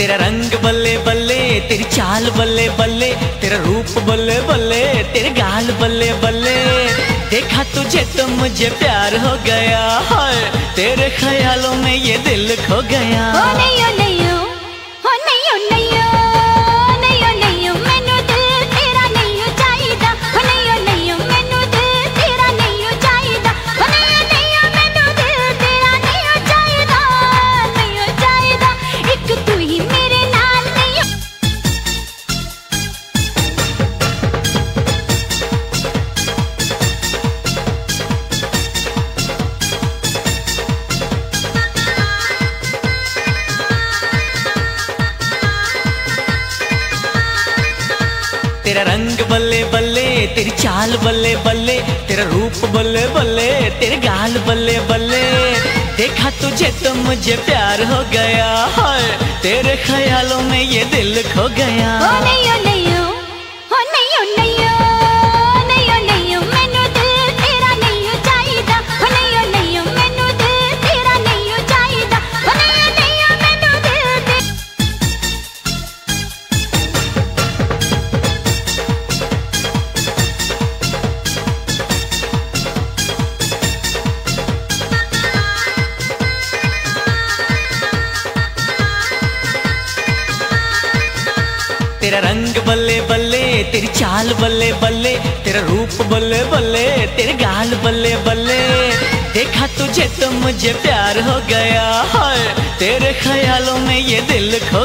तेरा रंग बल्ले बल्ले, तेरी चाल बल्ले बल्ले, तेरा रूप बल्ले बल्ले, तेरे गाल बल्ले बल्ले। देखा तुझे तो मुझे प्यार हो गया है, तेरे तेरा रंग बल्ले बल्ले, तेरी चाल बल्ले बल्ले, तेरा रूप बल्ले बल्ले, तेरे गाल बल्ले बल्ले। देखा तुझे तो मुझे प्यार हो गया है तेरे ख्यालों में ये दिल खो गया। ओ नहीं ओ नहीं ओ ओ नहीं ओ नहीं तेरा रंग बल्ले बल्ले, तेरी चाल बल्ले बल्ले, तेरा रूप बल्ले बल्ले, तेरे गाल बल्ले बल्ले। देखा तुझे तो मुझे प्यार हो गया है, तेरे ख्यालों में ये दिल खो